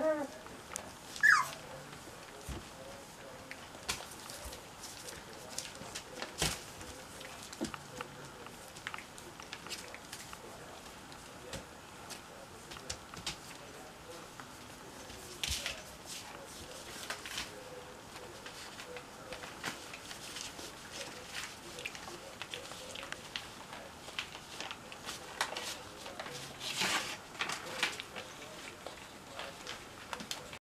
Ah.